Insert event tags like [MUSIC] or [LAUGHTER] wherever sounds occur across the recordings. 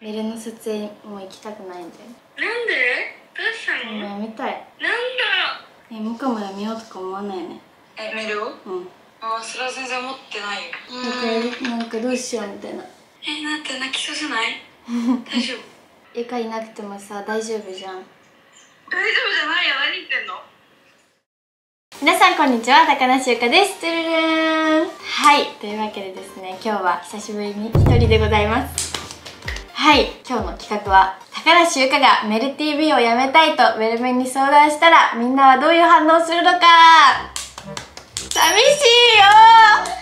メルの撮影もう行きたくないんだよなんで？どうしたの、もうやめたい。なんだ？えモカもやめようとか思わないね。えメールを？うん。ああそれは全然思ってないよ。なんかなんかどうしようみたいな。えなんて泣きそうじゃない？[LAUGHS] 大丈夫？ゆかいなくてもさ大丈夫じゃん。大丈夫じゃないよ。何言ってんの？皆さんこんにちは。高梨ゆかです。はい。というわけでですね今日は久しぶりに一人でございますはい今日の企画は高梨ゆかがメル TV をやめたいとメルメンに相談したらみんなはどういう反応するのか。寂しいよ。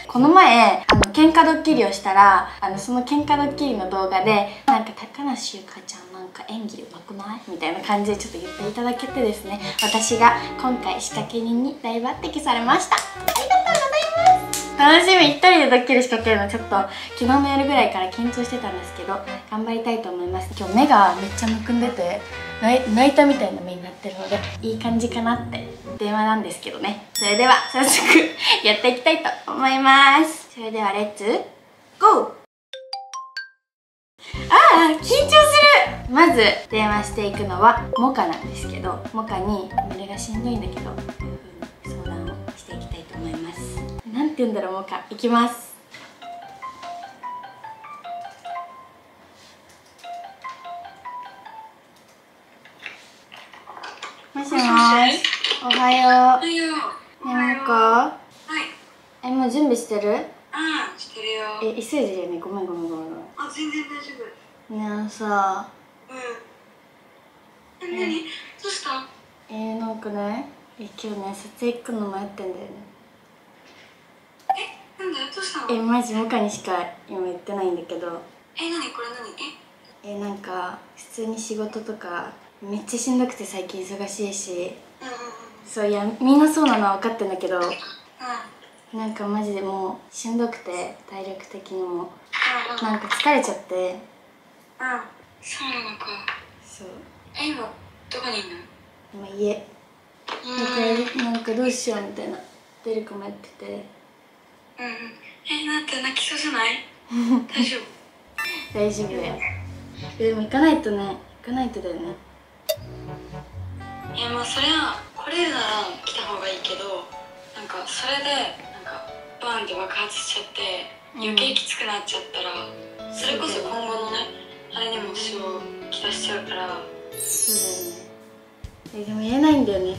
この前あの喧嘩ドッキリをしたらあのその喧嘩ドッキリの動画でなんか高梨ゆかちゃんなんか演技うまくない？みたいな感じでちょっと言っていただけてですね。私が今回仕掛け人に大抜擢されました。ありがとう楽しみ。一人でドッキリ仕掛けるのちょっと昨日の夜ぐらいから緊張してたんですけど頑張りたいと思います。今日目がめっちゃむくんでて泣いたみたいな目になってるのでいい感じかなって電話なんですけどね。それでは早速やっていきたいと思います。それではレッツゴー。あー緊張する。まず電話していくのはモカなんですけどモカに「胸がしんどいんだけど」というふうにて言うんだろうモカいきます。もしもーし。おはよはいよう。はい。えもう準備してる？うんしてるよ。え急いでるよね。ごめんごめんごめんあ全然大丈夫。ねあのさ。うん。何？何どうした？えー、なんかねえ今日ね撮影行くの迷ってんだよね。えなんだよどうしたの？えマジモカにしか今言ってないんだけど。え何？これ何？え？えなんか普通に仕事とかめっちゃしんどくて最近忙しいし。うんうんうん。そういやみんなそうなのは分かってんだけど。うん。なんかマジでもうしんどくて体力的にも。なんか疲れちゃって。うんそうなのか。そう。え今どこにいるの？今家。うん。なんかなんかどうしようみたいな。出るか迷っててうん。うんえなんて泣きそうじゃない？[LAUGHS] 大丈夫。大丈夫だよ。でも行かないとね行かないとだよね。いやまあそりゃ来れるなら来た方がいいけどなんかそれでなんかバンって爆発しちゃって余計きつくなっちゃったら、それこそ今後のねあれにも支障をきたしちゃうから。そうだよね。えでも言えないんだよね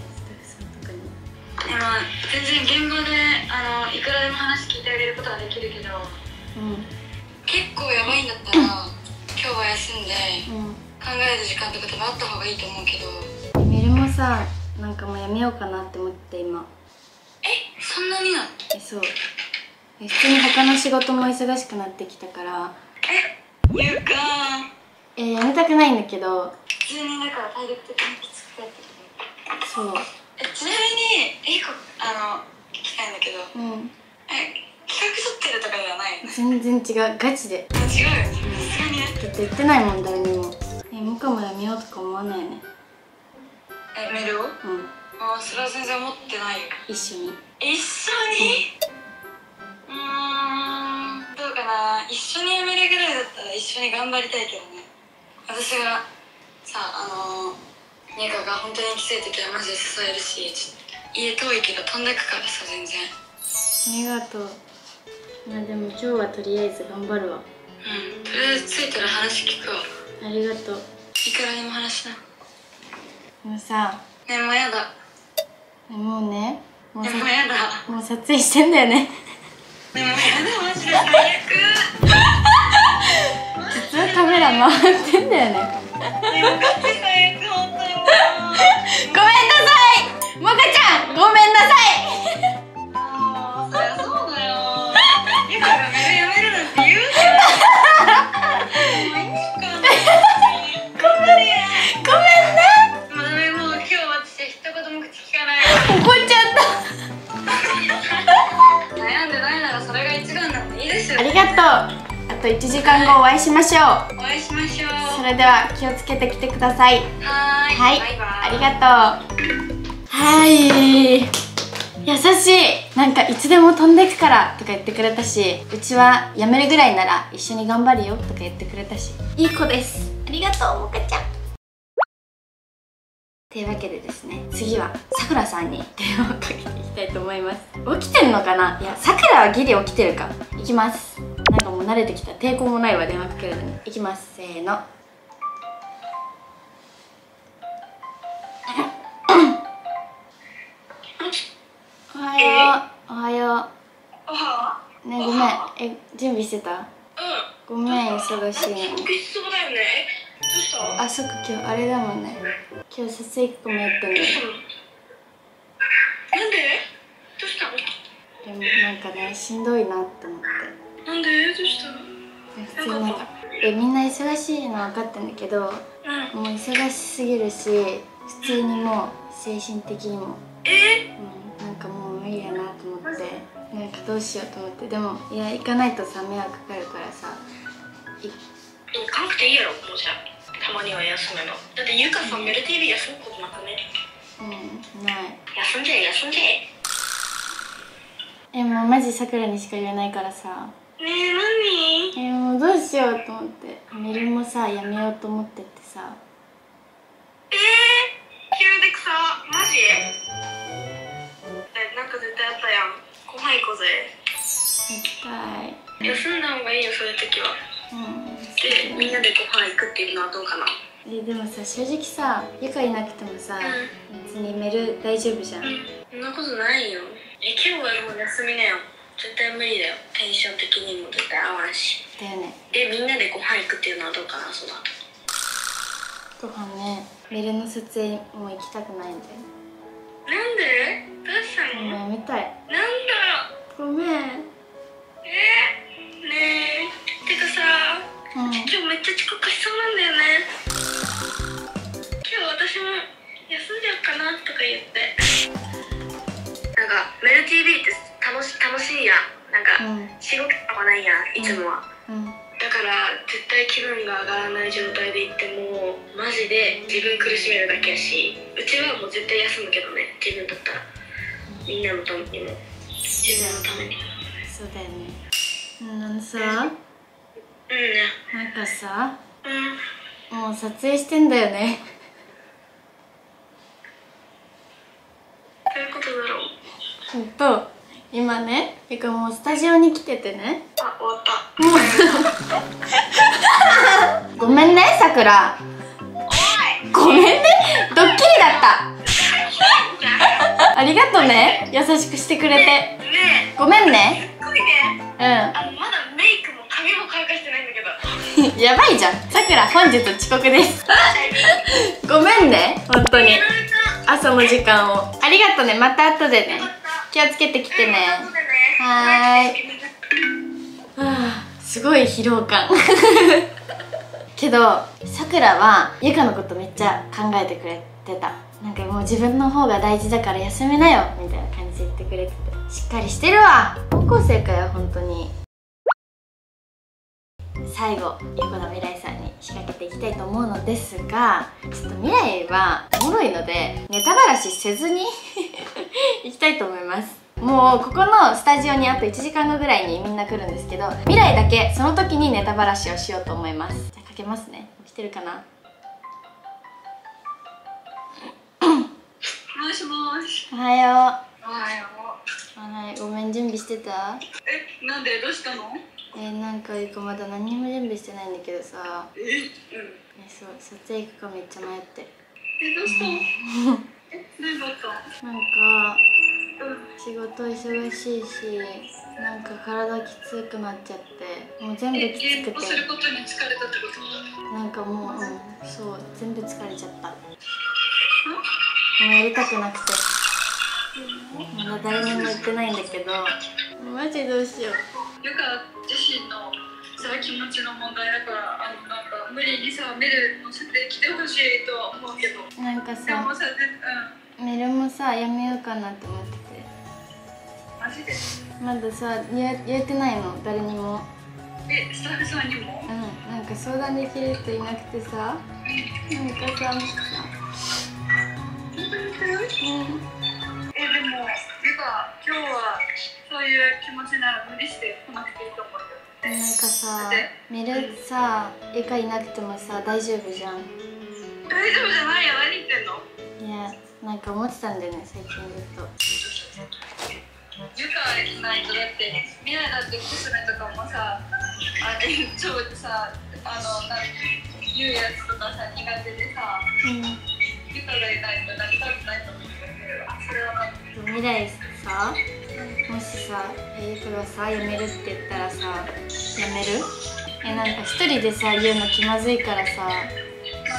いやまあ全然現場であのいくらでも話聞いてあげることはできるけどうん結構やばいんだったら今日は休んでうん考える時間とか多分あった方がいいと思うけど。メルもさなんかもうやめようかなって思って今。え？そんなになえそう。え普通に他の仕事も忙しくなってきたから。え？言うか。えやめたくないんだけど。普通にだから体力的にきつくてってこと？そう。えちなみに一個あの聞きたいんだけどうん。え企画取ってるとかではない？全然違う。ガチで。違うよさすがにね。だって言ってないもん誰にも。えモカもやめようとか思わないよね。えメールを？うん。ああそれは全然思ってないよ。一緒に。一緒に？うーん。どうかな一緒に辞めるぐらいだったら一緒に頑張りたいけどね私がさあのニカが本当にきつい時はマジで支えるし家遠いけど飛んでくからさ全然。ありがとう。まあでも今日はとりあえず頑張るわ。うん。とりあえず着いたら話聞くわ。ありがとう。いくらでも話しな。でもさねもうやだ。もうねもうもうやだ。もう撮影してんだよね。ねもうやだマジで最悪。[LAUGHS] 実はカメラ回ってんだよね。ねもうマジで最 [LAUGHS] ごめんなさい。モカちゃんごめんなさい。あーそうだよゆかがメールやめるなんて言うごめんねごめんね。も今日私一言も口聞かない怒っちゃっ悩んでないならそれが一番なんでいいですよ。たありがとう。あと1時間後お会いしましょうれでは気をつけてきてください。はーい。はい。ありがとう。はい。や優しい。なんかいつでも飛んでくからとか言ってくれたしうちは辞めるぐらいなら一緒に頑張るよとか言ってくれたし。いい子です。ありがとうもかちゃん。というわけでですね次はさくらさんに電話をかけていきたいと思います。起きてんのかな？いやさくらはギリ起きてるか。いきます。なんかもう慣れてきた。抵抗もないわ電話かけるのに。いきます。せーのおはよう。おはねごめん。え準備してた？うごめん忙しいの。にね。どうした？あそっか今日あれだもんね。今日撮影行くかもやってんのどうしたの？なんで？どうしたの？でもなんかねしんどいなって思って。なんで？どうしたの？で普通になんかえみんな忙しいの分かってんだけどうん。もう忙しすぎるし普通にもう精神的にも、え？うん、なんかもう無理やなと思ってなんかどうしようと思ってでもいや行かないとさ迷惑かかるからさい行かなくていいやろもうじゃあ。たまには休むの。だってゆかさんメル TV 休むことなくね。うんない。休んじゃえ休んじゃええもうマジさくらにしか言えないからさ。ねえ何？えもうどうしようと思って。メルもさやめようと思ってってさ。えー、急で草マジ？えなんか絶対あったやんご飯行こうぜ行きたい休んだ方がいいよそういう時は。うん。でみんなでご飯行くっていうのはどうかな？えでもさ正直さゆかいなくてもさ、別にメル大丈夫じゃん、うん。そんなことないよ。え今日はもう休みなよ。絶対無理だよ。テンション的にも絶対合わんし。だよね。でみんなでご飯行くっていうのはどうかなその後。ご飯ね。メルの撮影もう行きたくないんだよなんで？どうしたの、やめたい。なんだ？ごめん。うんえ？ねえ。てかさ今日めっちゃ遅刻しそうなんだよね。今日私も休んじゃおうかなとか言って。なんかメル TV って楽し楽しいや。んなんか、うん。仕事とかないやんいつもは、うんだから絶対気分が上がらない状態で行ってもマジで自分苦しめるだけやしうちはもう絶対休むけどね自分だったら。みんなのためにも。自分のために。もそうだよね。うんあのさ？うんね。なんかさうん。もう撮影してんだよね。どういうことだろう？ほんと今ねてかもうスタジオに来ててね [LAUGHS] ごめんねさくらごめんね。ドッキリだった。[LAUGHS] ありがとね。優しくしてくれて。ねごめんね。えすっごいね。うあのまだメイクも髪も乾かしてないんだけど。ん [LAUGHS] やばいじゃん。さくら本日遅刻です。ごめんね。本当に。朝の時間を。ありがとね。また後でね。気をつけてきてね。うんね。はーい。はあすごい疲労感。けどさくらはゆかのことめっちゃ考えてくれてた。なんかもう自分の方が大事だから休めなよみたいな感じで言ってくれてて。しっかりしてるわ。高校生かよ本当に。最後横田未来さんに仕掛けていきたいと思うのですがちょっと未来はおもろいのでネタばらしせずに [LAUGHS] いきたいと思います。もうここのスタジオにあと1時間後ぐらいにみんな来るんですけど未来だけその時にネタばらしをしようと思います。じゃあかけますね。起きてるかな？もしもし。おはよおはよう。はいごめん準備してた？うえなんで？どうしたの？えー、なんかゆかまだ何にも準備してないんだけどさ。えうん。えそう撮影行くかめっちゃ迷ってえどうしたの？[LAUGHS] え何があったなんかうん仕事忙しいしなんか体きつくなっちゃってもう全部えきつくて。することに疲れたってことなんかもう、うん、そう全部疲れちゃった。もうやりたくなくて。まだ誰にも言ってないんだけど。マジどうしよう。ゆか自身のさ気持ちの問題だからあのなんか無理にさメル乗せてきてほしいとは思うけど。なんかでさもさぜうん。メールもさやめようかなって思っててマジで？まださ言えてないの？誰にも？えスタッフさんにも？うんなんか相談できる人いなくてさ。なんかささうん。えでもゆかさ今日はそういう気持ちなら無理して来なくていいと思うよなんかさメルさゆかいなくてもさ大丈夫じゃん。大丈夫じゃない？よ何言ってんの？いやなんか思ってたんだよね最近ずっとゆかいないとだって未来だってコスメとかもさあれ超さあのなん言うやつとかさ苦手でさうん。ゆかがいないと何食べないと思うんだけどそれはなんか未来さもしさえゆかがさ辞めるって言ったらさ辞める？えなんか一人でさ言うの気まずいからさ。まあ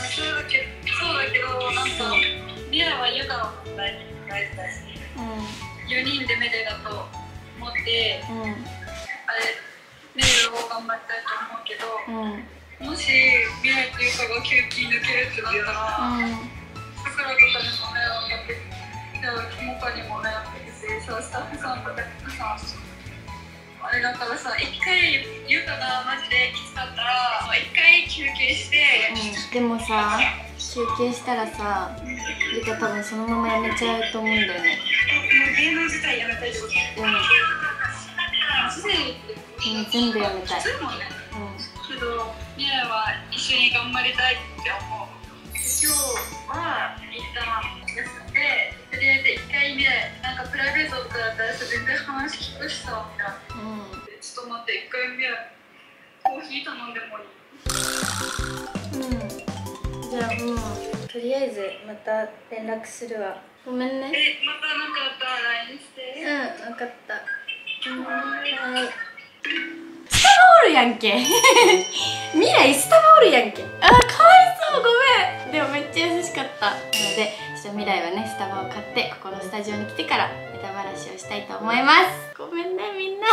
そうだけどそうだけどなんか未来はゆかの問題に大事だしう4人でメデだと思ってうんあれメデを頑張りたいと思うけどうんもし未来というかが休憩抜けるってなったらさくらとかにも迷惑かけてじゃあもかにも迷惑かけてさスタッフさんとかにもさあれだからさ一回ゆかがマジできつかったら一回休憩してうん、でもさ休憩したらさゆか多分そのまま辞めちゃうと思うんだよね。芸能自体やめたいってことうん、全部辞めたいけど未来は一緒に頑張りたいって思う。今日は一旦休んでとりあえず一回未来なんかプライベートとかだったらさ全然話聞くしさみたいな。ん。ちょっと待って一回未来コーヒー頼んでもいい？うん、じゃあもうとりあえずまた連絡するわごめんね。えまたなんかあったら LINE して。うん分かった。うん。はいスタバおるやんけ。未来スタバおるやんけ。あかわいそうごめん。でもめっちゃ優しかった。なのでちょっと未来はねスタバを買ってここのスタジオに来てからネタ話をしたいと思います。ごめんねみんな。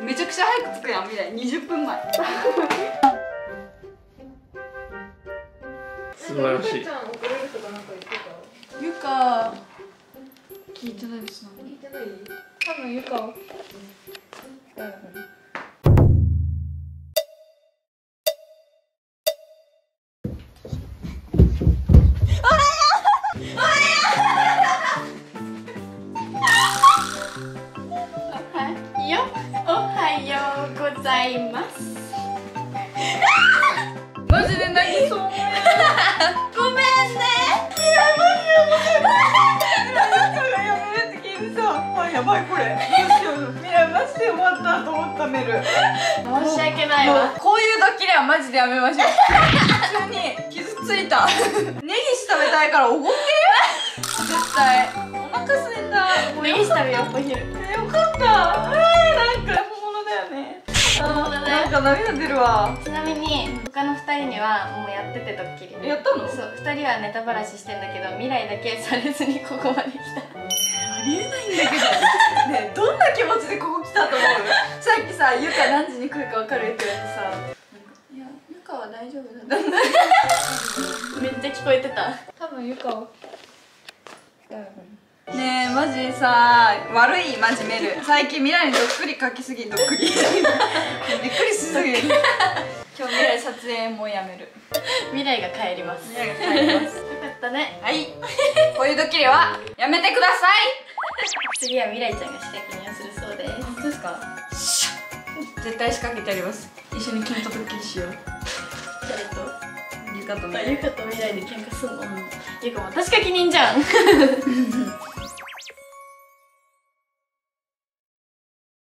めちゃくちゃ早く着くやん未来。20分前素晴らしい。ゆか聞いてないです。何聞いてない？多分ゆかやばいこれ。どうしよう未来マジで終わったと思ったメル。申し訳ないわ。こういうドッキリはマジでやめましょう。普通に傷ついた。ネギシ食べたいからおごって。絶対。お腹すいた。ネギシ食べようお昼。えよかった。えー、なんか本物だよね。本物だよ。なんか涙出るわ。ちなみに他の2人にはもうやっててドッキリ。やったの？そう2人はネタばらししてんだけど未来だけされずにここまで来たありえないんだけど。[LAUGHS] ねえどんな気持ちでここ来たと思う？さっきさゆか何時に来るか分かるって言われてさ。いやゆかは大丈夫だ。ね [LAUGHS] めっちゃ聞こえてた。多分ゆかはねえマジさ悪いマジメル最近未来にどっくり書きすぎどっくりびっくりしすぎる。今日未来撮影もうやめる。未来が帰ります。未来が帰ります。よかったね。はい。こういうドッキリはやめてください次は未来ちゃんが仕掛け人をするそうです。本当ですか？絶対仕掛けてやります。一緒にキントドッキリしよう。誰とゆかとゆかと未来で喧嘩すんの、ゆかも私が気人じゃん [LAUGHS]